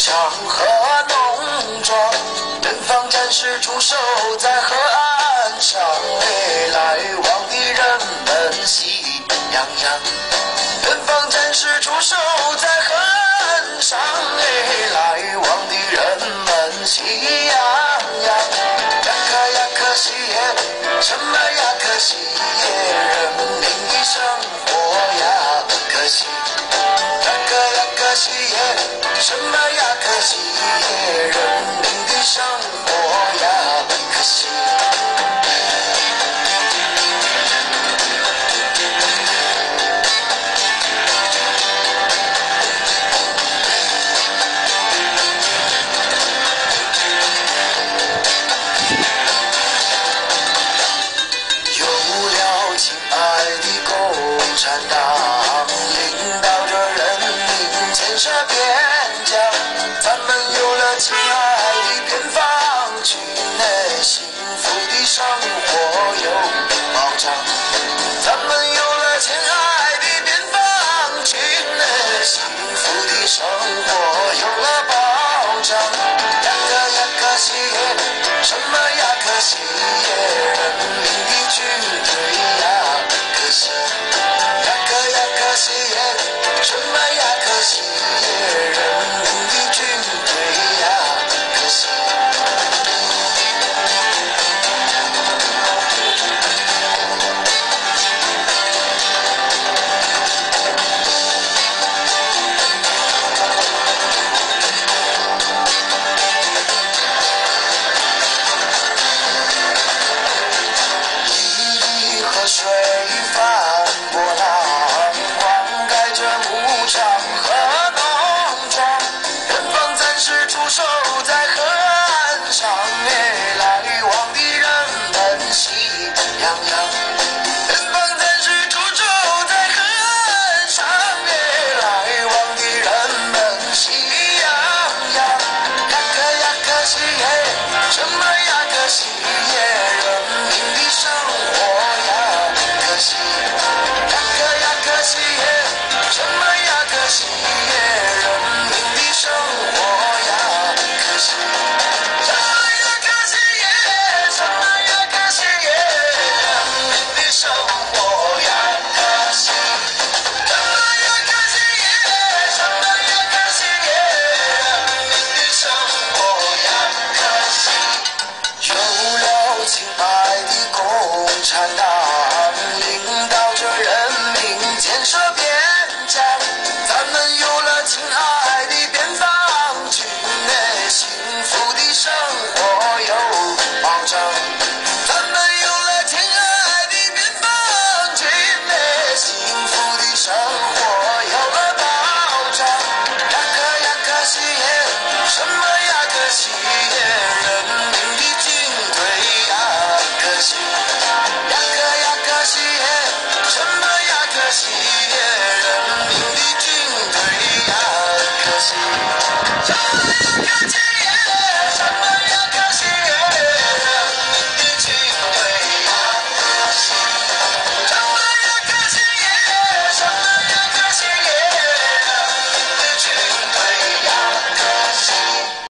墙和农庄，南方战士驻守在河岸上，来往的人们喜洋洋。企业人民的生活也很可惜，有了亲爱的共产党，领导着人民建设边。咱们有了亲爱的偏方去那幸福的生活有保障不说。